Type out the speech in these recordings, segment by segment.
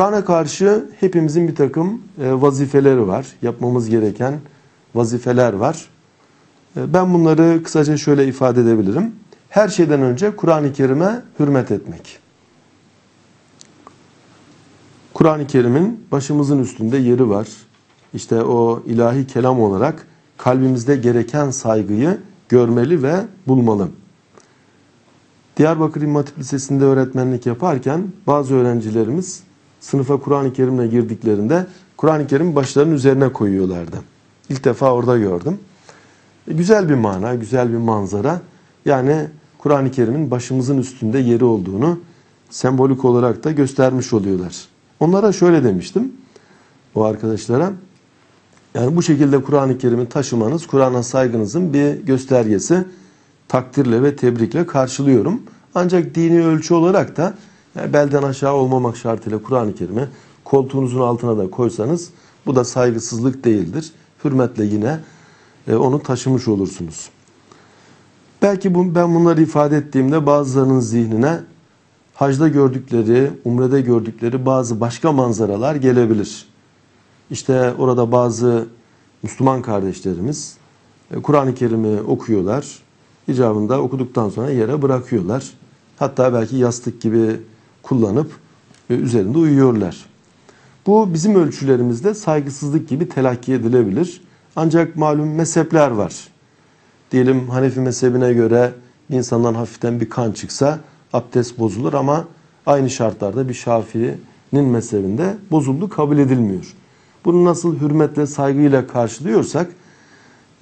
Kur'an'a karşı hepimizin bir takım e, vazifeleri var. Yapmamız gereken vazifeler var. E, ben bunları kısaca şöyle ifade edebilirim. Her şeyden önce Kur'an-ı Kerim'e hürmet etmek. Kur'an-ı Kerim'in başımızın üstünde yeri var. İşte o ilahi kelam olarak kalbimizde gereken saygıyı görmeli ve bulmalı. Diyarbakır İmam Hatip Lisesi'nde öğretmenlik yaparken bazı öğrencilerimiz sınıfa Kur'an-ı Kerim'le girdiklerinde Kur'an-ı Kerim başlarının üzerine koyuyorlardı. İlk defa orada gördüm. E, güzel bir mana, güzel bir manzara. Yani Kur'an-ı Kerim'in başımızın üstünde yeri olduğunu sembolik olarak da göstermiş oluyorlar. Onlara şöyle demiştim o arkadaşlara. Yani bu şekilde Kur'an-ı Kerim'i taşımanız Kur'an'a saygınızın bir göstergesi. Takdirle ve tebrikle karşılıyorum. Ancak dini ölçü olarak da yani belden aşağı olmamak şartıyla Kur'an-ı Kerim'i koltuğunuzun altına da koysanız bu da saygısızlık değildir. Hürmetle yine e, onu taşımış olursunuz. Belki ben bunları ifade ettiğimde bazılarının zihnine hacda gördükleri, umrede gördükleri bazı başka manzaralar gelebilir. İşte orada bazı Müslüman kardeşlerimiz e, Kur'an-ı Kerim'i okuyorlar. İcabında okuduktan sonra yere bırakıyorlar. Hatta belki yastık gibi kullanıp e, üzerinde uyuyorlar. Bu bizim ölçülerimizde saygısızlık gibi telakki edilebilir. Ancak malum mezhepler var. Diyelim Hanefi mezhebine göre bir insandan hafiften bir kan çıksa abdest bozulur ama aynı şartlarda bir Şafii'nin mezhebinde bozuldu kabul edilmiyor. Bunu nasıl hürmetle, saygıyla karşılıyorsak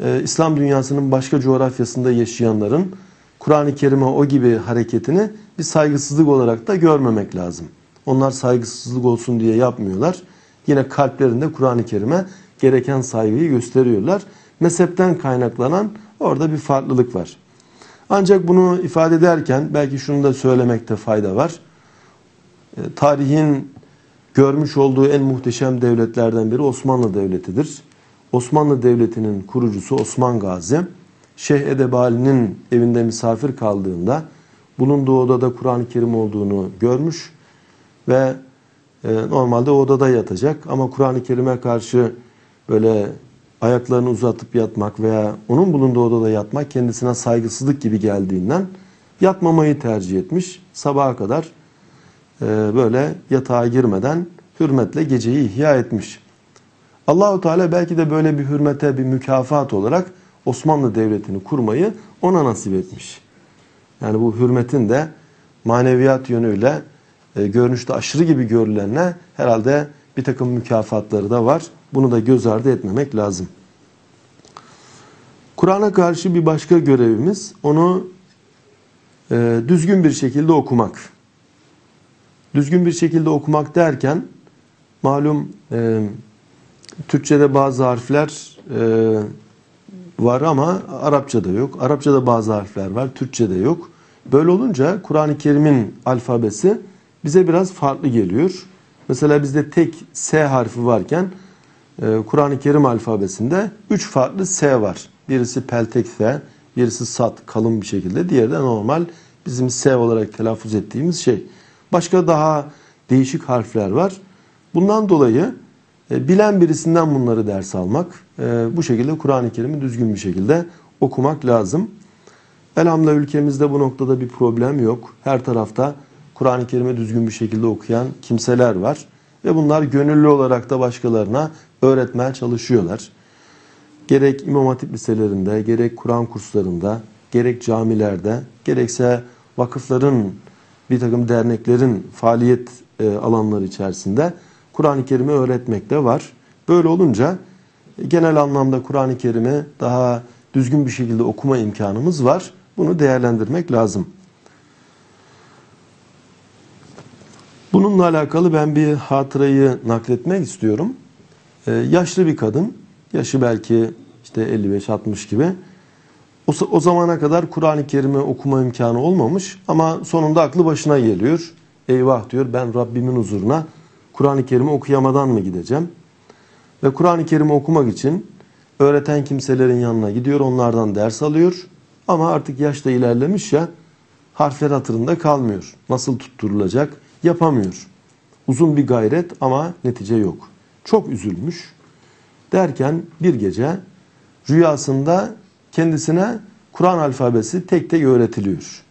e, İslam dünyasının başka coğrafyasında yaşayanların Kur'an-ı Kerim'e o gibi hareketini bir saygısızlık olarak da görmemek lazım. Onlar saygısızlık olsun diye yapmıyorlar. Yine kalplerinde Kur'an-ı Kerim'e gereken saygıyı gösteriyorlar. Mezhepten kaynaklanan orada bir farklılık var. Ancak bunu ifade ederken belki şunu da söylemekte fayda var. E, tarihin görmüş olduğu en muhteşem devletlerden biri Osmanlı Devleti'dir. Osmanlı Devleti'nin kurucusu Osman Gazi, Şeyh Edebali'nin evinde misafir kaldığında bulunduğu odada Kur'an-ı Kerim olduğunu görmüş ve e, normalde odada yatacak ama Kur'an-ı Kerim'e karşı böyle ayaklarını uzatıp yatmak veya onun bulunduğu odada yatmak kendisine saygısızlık gibi geldiğinden yatmamayı tercih etmiş. Sabaha kadar e, böyle yatağa girmeden hürmetle geceyi ihya etmiş. Allahu Teala belki de böyle bir hürmete bir mükafat olarak Osmanlı Devleti'ni kurmayı ona nasip etmiş. Yani bu hürmetin de maneviyat yönüyle e, görünüşte aşırı gibi görülenle herhalde bir takım mükafatları da var. Bunu da göz ardı etmemek lazım. Kur'an'a karşı bir başka görevimiz onu e, düzgün bir şekilde okumak. Düzgün bir şekilde okumak derken malum e, Türkçe'de bazı harfler e, var ama Arapça'da yok. Arapça'da bazı harfler var, Türkçe'de yok. Böyle olunca Kur'an-ı Kerim'in alfabesi bize biraz farklı geliyor. Mesela bizde tek S harfi varken e, Kur'an-ı Kerim alfabesinde üç farklı S var. Birisi peltek S, birisi sat kalın bir şekilde, diğeri de normal bizim S olarak telaffuz ettiğimiz şey. Başka daha değişik harfler var. Bundan dolayı bilen birisinden bunları ders almak, e, bu şekilde Kur'an-ı Kerim'i düzgün bir şekilde okumak lazım. Elhamdülillah ülkemizde bu noktada bir problem yok. Her tarafta Kur'an-ı Kerim'i düzgün bir şekilde okuyan kimseler var. Ve bunlar gönüllü olarak da başkalarına öğretmeye çalışıyorlar. Gerek İmam Hatip liselerinde, gerek Kur'an kurslarında, gerek camilerde, gerekse vakıfların, bir takım derneklerin faaliyet e, alanları içerisinde Kur'an-ı Kerim'i öğretmek de var. Böyle olunca genel anlamda Kur'an-ı Kerim'i daha düzgün bir şekilde okuma imkanımız var. Bunu değerlendirmek lazım. Bununla alakalı ben bir hatırayı nakletmek istiyorum. Ee, yaşlı bir kadın, yaşı belki işte 55-60 gibi. O, o zamana kadar Kur'an-ı Kerim'i okuma imkanı olmamış ama sonunda aklı başına geliyor. Eyvah diyor ben Rabbimin huzuruna Kur'an-ı Kerim'i okuyamadan mı gideceğim? Ve Kur'an-ı Kerim'i okumak için öğreten kimselerin yanına gidiyor, onlardan ders alıyor. Ama artık yaş da ilerlemiş ya, harfler hatırında kalmıyor. Nasıl tutturulacak? Yapamıyor. Uzun bir gayret ama netice yok. Çok üzülmüş. Derken bir gece rüyasında kendisine Kur'an alfabesi tek tek öğretiliyor.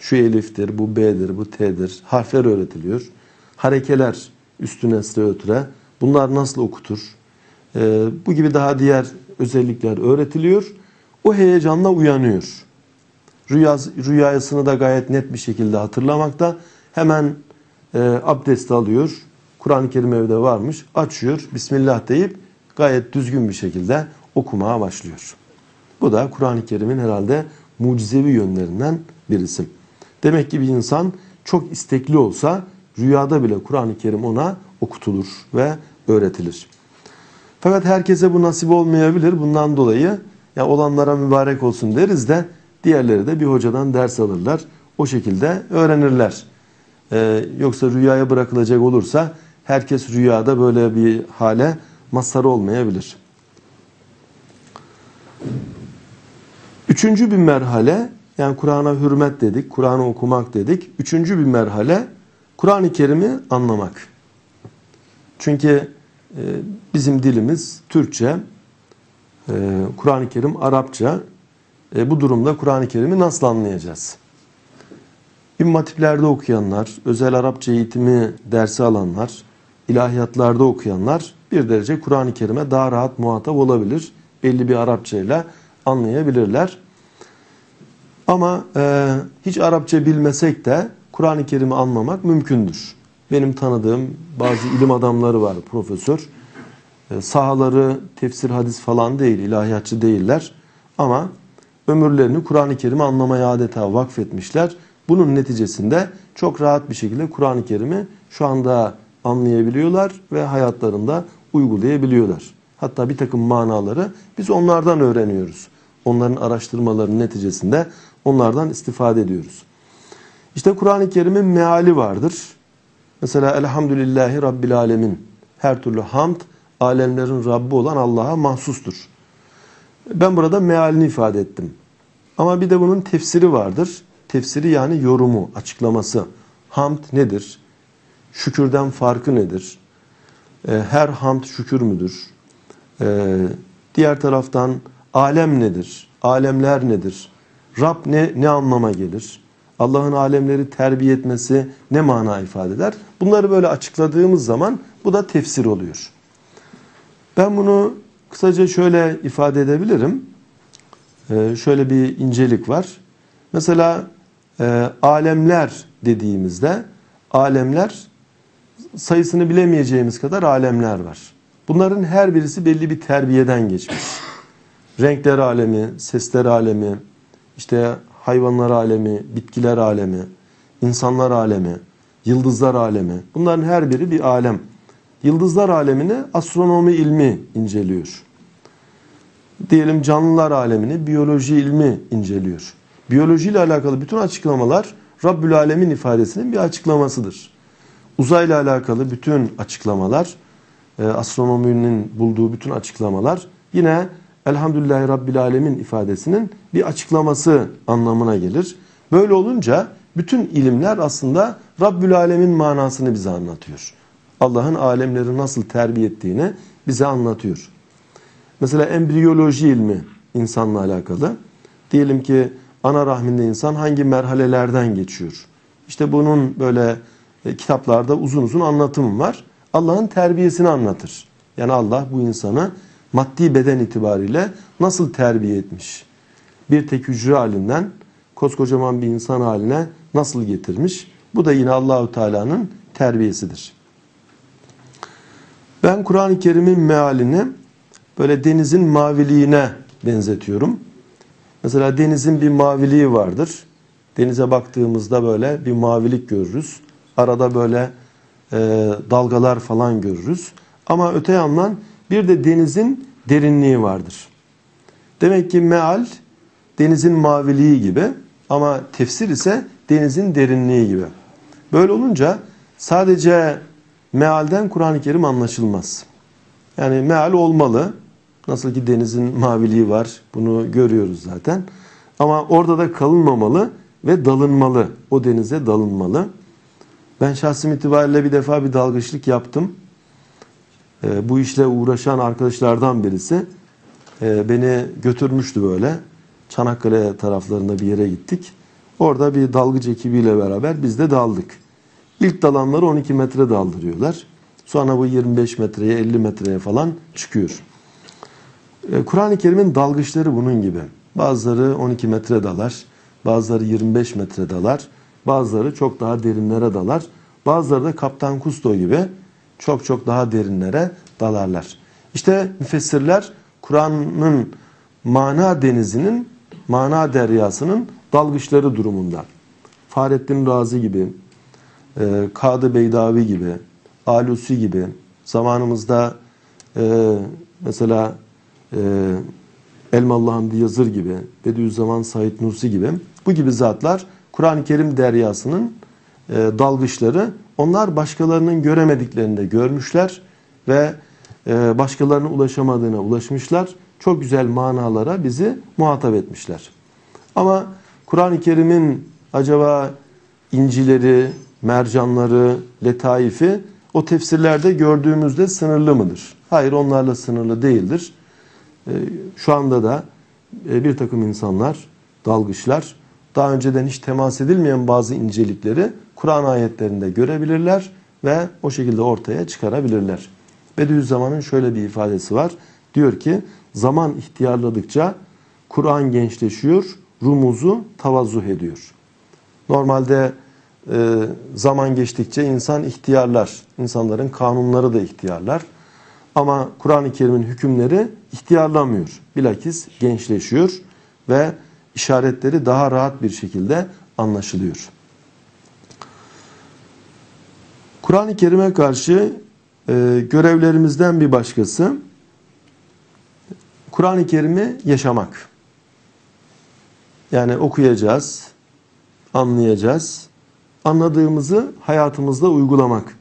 Şu eliftir, bu B'dir, bu T'dir. Harfler öğretiliyor. Harekeler üstüne ötüre. Bunlar nasıl okutur? Ee, bu gibi daha diğer özellikler öğretiliyor. O heyecanla uyanıyor. Rüyası, rüyasını da gayet net bir şekilde hatırlamakta. Hemen e, abdest alıyor. Kur'an-ı Kerim evde varmış. Açıyor. Bismillah deyip gayet düzgün bir şekilde okumaya başlıyor. Bu da Kur'an-ı Kerim'in herhalde mucizevi yönlerinden birisi. Demek ki bir insan çok istekli olsa rüyada bile Kur'an-ı Kerim ona okutulur ve öğretilir. Fakat herkese bu nasip olmayabilir. Bundan dolayı ya olanlara mübarek olsun deriz de diğerleri de bir hocadan ders alırlar. O şekilde öğrenirler. Ee, yoksa rüyaya bırakılacak olursa herkes rüyada böyle bir hale mazhar olmayabilir. Üçüncü bir merhale yani Kur'an'a hürmet dedik, Kur'an'ı okumak dedik. Üçüncü bir merhale Kur'an-ı Kerim'i anlamak. Çünkü e, bizim dilimiz Türkçe, e, Kur'an-ı Kerim Arapça. E, bu durumda Kur'an-ı Kerim'i nasıl anlayacağız? İmam Hatipler'de okuyanlar, özel Arapça eğitimi dersi alanlar, ilahiyatlarda okuyanlar bir derece Kur'an-ı Kerim'e daha rahat muhatap olabilir. Belli bir Arapça ile anlayabilirler. Ama e, hiç Arapça bilmesek de Kur'an-ı Kerim'i anlamak mümkündür. Benim tanıdığım bazı ilim adamları var, profesör. E, sahaları tefsir, hadis falan değil, ilahiyatçı değiller. Ama ömürlerini Kur'an-ı Kerim'i anlamaya adeta vakfetmişler. Bunun neticesinde çok rahat bir şekilde Kur'an-ı Kerim'i şu anda anlayabiliyorlar ve hayatlarında uygulayabiliyorlar. Hatta bir takım manaları biz onlardan öğreniyoruz. Onların araştırmalarının neticesinde onlardan istifade ediyoruz. İşte Kur'an-ı Kerim'in meali vardır. Mesela Elhamdülillahi Rabbil Alemin. Her türlü hamd alemlerin Rabbi olan Allah'a mahsustur. Ben burada mealini ifade ettim. Ama bir de bunun tefsiri vardır. Tefsiri yani yorumu, açıklaması. Hamd nedir? Şükürden farkı nedir? Ee, her hamd şükür müdür? Ee, diğer taraftan alem nedir? Alemler nedir? Rab ne, ne anlama gelir? Allah'ın alemleri terbiye etmesi ne mana ifade eder? Bunları böyle açıkladığımız zaman bu da tefsir oluyor. Ben bunu kısaca şöyle ifade edebilirim. Ee, şöyle bir incelik var. Mesela e, alemler dediğimizde alemler sayısını bilemeyeceğimiz kadar alemler var. Bunların her birisi belli bir terbiyeden geçmiş. Renkler alemi, sesler alemi, işte hayvanlar alemi, bitkiler alemi, insanlar alemi, yıldızlar alemi. Bunların her biri bir alem. Yıldızlar alemini astronomi ilmi inceliyor. Diyelim canlılar alemini biyoloji ilmi inceliyor. Biyoloji ile alakalı bütün açıklamalar Rabbül Alemin ifadesinin bir açıklamasıdır. Uzayla alakalı bütün açıklamalar, e, astronominin bulduğu bütün açıklamalar yine Elhamdülillahi Rabbil Alemin ifadesinin bir açıklaması anlamına gelir. Böyle olunca bütün ilimler aslında Rabbül Alemin manasını bize anlatıyor. Allah'ın alemleri nasıl terbiye ettiğini bize anlatıyor. Mesela embriyoloji ilmi insanla alakalı. Diyelim ki ana rahminde insan hangi merhalelerden geçiyor? İşte bunun böyle e, kitaplarda uzun uzun anlatım var. Allah'ın terbiyesini anlatır. Yani Allah bu insanı maddi beden itibariyle nasıl terbiye etmiş? Bir tek hücre halinden koskocaman bir insan haline nasıl getirmiş? Bu da yine Allahu Teala'nın terbiyesidir. Ben Kur'an-ı Kerim'in mealini böyle denizin maviliğine benzetiyorum. Mesela denizin bir maviliği vardır. Denize baktığımızda böyle bir mavilik görürüz. Arada böyle e, dalgalar falan görürüz. Ama öte yandan bir de denizin derinliği vardır. Demek ki meal denizin maviliği gibi ama tefsir ise denizin derinliği gibi. Böyle olunca sadece mealden Kur'an-ı Kerim anlaşılmaz. Yani meal olmalı. Nasıl ki denizin maviliği var. Bunu görüyoruz zaten. Ama orada da kalınmamalı ve dalınmalı. O denize dalınmalı. Ben şahsım itibariyle bir defa bir dalgıçlık yaptım. E, bu işle uğraşan arkadaşlardan birisi e, beni götürmüştü böyle. Çanakkale taraflarında bir yere gittik. Orada bir dalgıç ekibiyle beraber biz de daldık. İlk dalanları 12 metre daldırıyorlar. Sonra bu 25 metreye 50 metreye falan çıkıyor. E, Kur'an-ı Kerim'in dalgıçları bunun gibi. Bazıları 12 metre dalar, bazıları 25 metre dalar, bazıları çok daha derinlere dalar, bazıları da Kaptan Kusto gibi çok çok daha derinlere dalarlar. İşte müfessirler Kur'an'ın mana denizinin, mana deryasının dalgıçları durumunda. Fahrettin Razi gibi, e, Kadı Beydavi gibi, Alusi gibi, zamanımızda e, mesela e, Elmalı Hamdi Yazır gibi, Bediüzzaman Said Nursi gibi bu gibi zatlar Kur'an-ı Kerim deryasının e, dalgıçları. Onlar başkalarının göremediklerini de görmüşler ve e, başkalarının ulaşamadığına ulaşmışlar. Çok güzel manalara bizi muhatap etmişler. Ama Kur'an-ı Kerim'in acaba incileri, mercanları, letaifi o tefsirlerde gördüğümüzde sınırlı mıdır? Hayır onlarla sınırlı değildir. Ee, şu anda da e, bir takım insanlar, dalgıçlar daha önceden hiç temas edilmeyen bazı incelikleri Kur'an ayetlerinde görebilirler ve o şekilde ortaya çıkarabilirler. Bediüzzaman'ın şöyle bir ifadesi var. Diyor ki zaman ihtiyarladıkça Kur'an gençleşiyor, rumuzu tavazuh ediyor. Normalde e, zaman geçtikçe insan ihtiyarlar, insanların kanunları da ihtiyarlar. Ama Kur'an-ı Kerim'in hükümleri ihtiyarlamıyor. Bilakis gençleşiyor ve işaretleri daha rahat bir şekilde anlaşılıyor. Kur'an-ı Kerim'e karşı e, görevlerimizden bir başkası Kur'an-ı Kerim'i yaşamak. Yani okuyacağız, anlayacağız, anladığımızı hayatımızda uygulamak.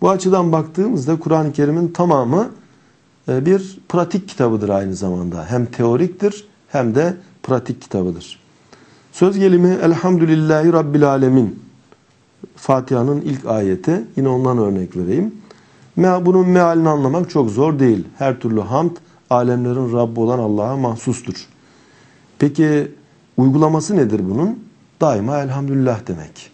Bu açıdan baktığımızda Kur'an-ı Kerim'in tamamı e, bir pratik kitabıdır aynı zamanda. Hem teoriktir hem de pratik kitabıdır. Söz gelimi Elhamdülillahi Rabbil Alemin. Fatiha'nın ilk ayeti. Yine ondan örnek vereyim. Bunun mealini anlamak çok zor değil. Her türlü hamd alemlerin Rabbi olan Allah'a mahsustur. Peki uygulaması nedir bunun? Daima elhamdülillah demek.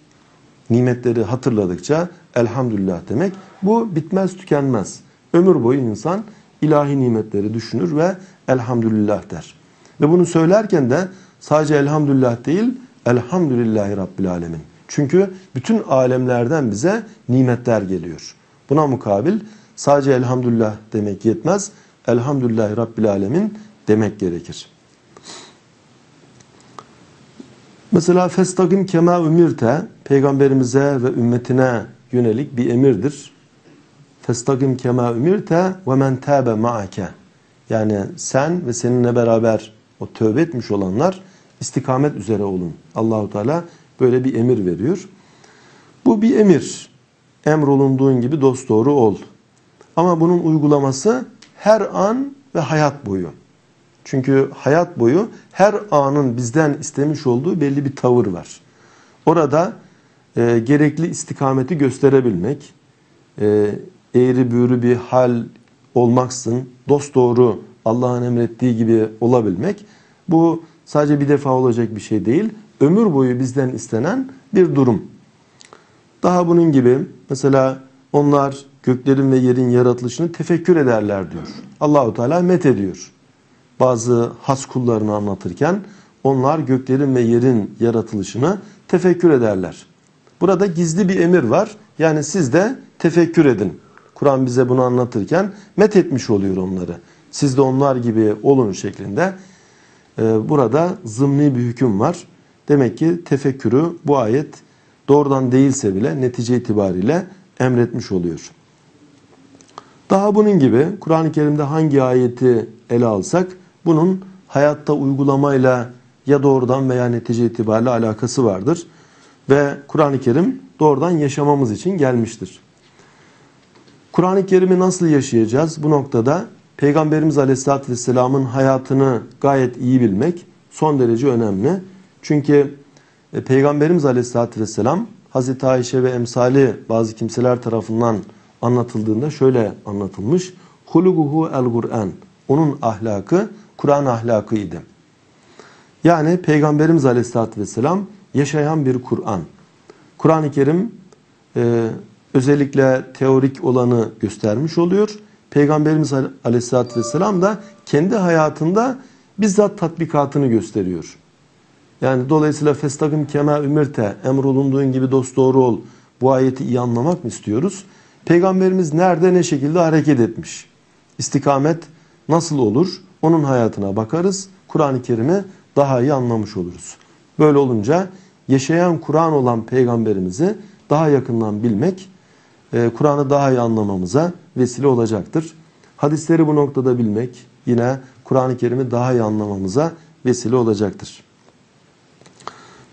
Nimetleri hatırladıkça elhamdülillah demek. Bu bitmez tükenmez. Ömür boyu insan ilahi nimetleri düşünür ve elhamdülillah der. Ve bunu söylerken de sadece elhamdülillah değil, elhamdülillahi rabbil alemin. Çünkü bütün alemlerden bize nimetler geliyor. Buna mukabil sadece elhamdülillah demek yetmez. Elhamdülillahi rabbil alemin demek gerekir. Mesela festakim kema ümirte peygamberimize ve ümmetine yönelik bir emirdir. Festakim kema ümirte ve men tabe maake. Yani sen ve seninle beraber o tövbe etmiş olanlar istikamet üzere olun. Allahu Teala böyle bir emir veriyor. Bu bir emir. Emrolunduğun gibi dost doğru ol. Ama bunun uygulaması her an ve hayat boyu. Çünkü hayat boyu her anın bizden istemiş olduğu belli bir tavır var. Orada e, gerekli istikameti gösterebilmek, e, eğri büğrü bir hal olmaksın, dost doğru Allah'ın emrettiği gibi olabilmek, bu sadece bir defa olacak bir şey değil, ömür boyu bizden istenen bir durum. Daha bunun gibi mesela onlar göklerin ve yerin yaratılışını tefekkür ederler diyor. Allahu Teala met ediyor. Bazı has kullarını anlatırken onlar göklerin ve yerin yaratılışını tefekkür ederler. Burada gizli bir emir var. Yani siz de tefekkür edin. Kur'an bize bunu anlatırken met etmiş oluyor onları. Siz de onlar gibi olun şeklinde. Ee, burada zımni bir hüküm var. Demek ki tefekkürü bu ayet doğrudan değilse bile netice itibariyle emretmiş oluyor. Daha bunun gibi Kur'an-ı Kerim'de hangi ayeti ele alsak bunun hayatta uygulamayla ya doğrudan veya netice itibariyle alakası vardır. Ve Kur'an-ı Kerim doğrudan yaşamamız için gelmiştir. Kur'an-ı Kerim'i nasıl yaşayacağız? Bu noktada Peygamberimiz Aleyhisselatü Vesselam'ın hayatını gayet iyi bilmek son derece önemli. Çünkü e, Peygamberimiz Aleyhisselatü Vesselam Hazreti Ayşe ve emsali bazı kimseler tarafından anlatıldığında şöyle anlatılmış. Huluguhu el Kur'an. Onun ahlakı Kur'an ahlakıydı. Yani Peygamberimiz Aleyhisselatü Vesselam yaşayan bir Kur'an. Kur'an-ı Kerim e, özellikle teorik olanı göstermiş oluyor. Peygamberimiz Aleyhisselatü Vesselam da kendi hayatında bizzat tatbikatını gösteriyor. Yani dolayısıyla festakim kema ümirte emrolunduğun gibi dost doğru ol. Bu ayeti iyi anlamak mı istiyoruz? Peygamberimiz nerede ne şekilde hareket etmiş? İstikamet nasıl olur? Onun hayatına bakarız. Kur'an-ı Kerim'i daha iyi anlamış oluruz. Böyle olunca yaşayan Kur'an olan peygamberimizi daha yakından bilmek, e, Kur'an'ı daha iyi anlamamıza vesile olacaktır. Hadisleri bu noktada bilmek yine Kur'an-ı Kerim'i daha iyi anlamamıza vesile olacaktır.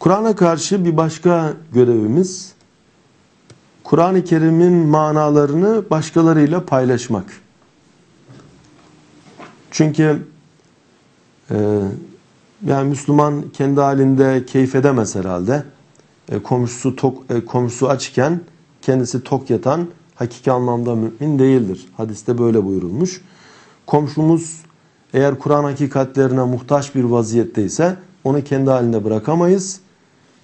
Kur'an'a karşı bir başka görevimiz Kur'an-ı Kerim'in manalarını başkalarıyla paylaşmak. Çünkü e, yani Müslüman kendi halinde keyif edemez herhalde. E, komşusu tok, e, komşusu açken kendisi tok yatan hakiki anlamda mümin değildir. Hadiste böyle buyurulmuş. Komşumuz eğer Kur'an hakikatlerine muhtaç bir vaziyetteyse onu kendi halinde bırakamayız.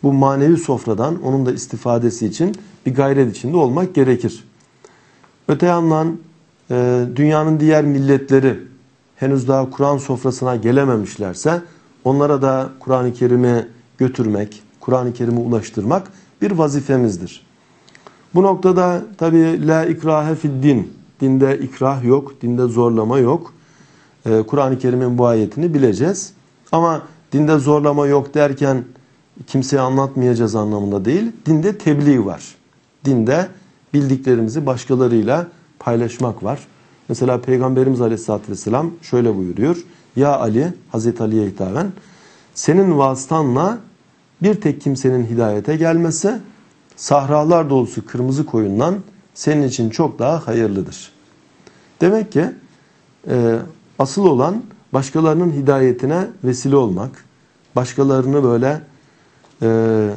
Bu manevi sofradan onun da istifadesi için bir gayret içinde olmak gerekir. Öte yandan e, dünyanın diğer milletleri henüz daha Kur'an sofrasına gelememişlerse onlara da Kur'an-ı Kerim'i götürmek, Kur'an-ı Kerim'i ulaştırmak bir vazifemizdir. Bu noktada tabi la ikrahe fid din. Dinde ikrah yok, dinde zorlama yok. Ee, Kur'an-ı Kerim'in bu ayetini bileceğiz. Ama dinde zorlama yok derken kimseye anlatmayacağız anlamında değil. Dinde tebliğ var. Dinde bildiklerimizi başkalarıyla paylaşmak var. Mesela Peygamberimiz Aleyhisselatü Vesselam şöyle buyuruyor. Ya Ali, Hazreti Ali'ye hitaben senin vasıtanla bir tek kimsenin hidayete gelmesi sahralar dolusu kırmızı koyundan senin için çok daha hayırlıdır. Demek ki e, asıl olan başkalarının hidayetine vesile olmak, başkalarını böyle e,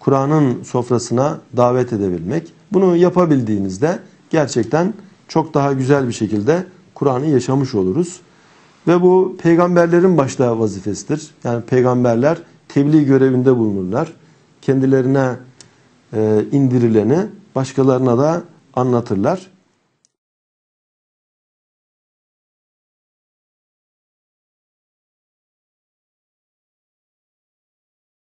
Kur'an'ın sofrasına davet edebilmek. Bunu yapabildiğimizde gerçekten çok daha güzel bir şekilde Kur'an'ı yaşamış oluruz. Ve bu peygamberlerin başta vazifesidir. Yani peygamberler tebliğ görevinde bulunurlar. Kendilerine e, indirileni başkalarına da anlatırlar.